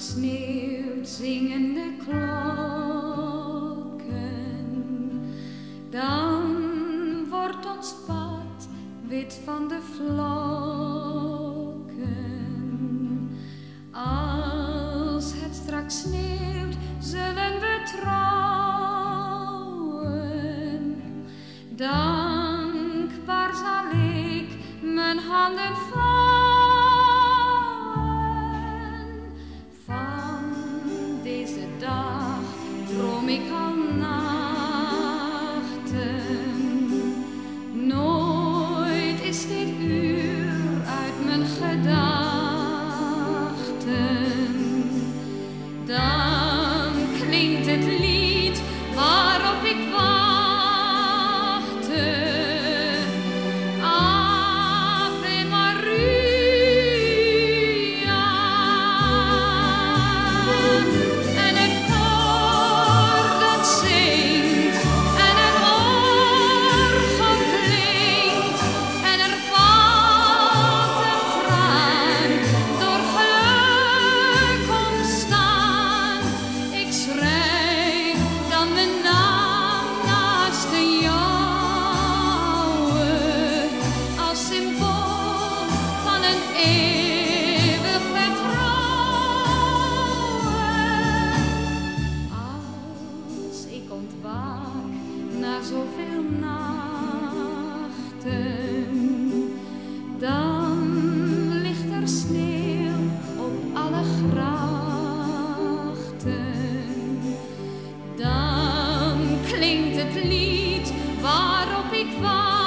sneeuwt zingende klokken. Dan wordt ons pad wit van de vlokken. Als het straks sneeuwt, zullen we trouwen. Dankbaar zal ik mijn handen vallen. may come. ontwaak na zoveel nachten, dan ligt er sneeuw op alle grachten. Dan klinkt het lied waarop ik wachtte.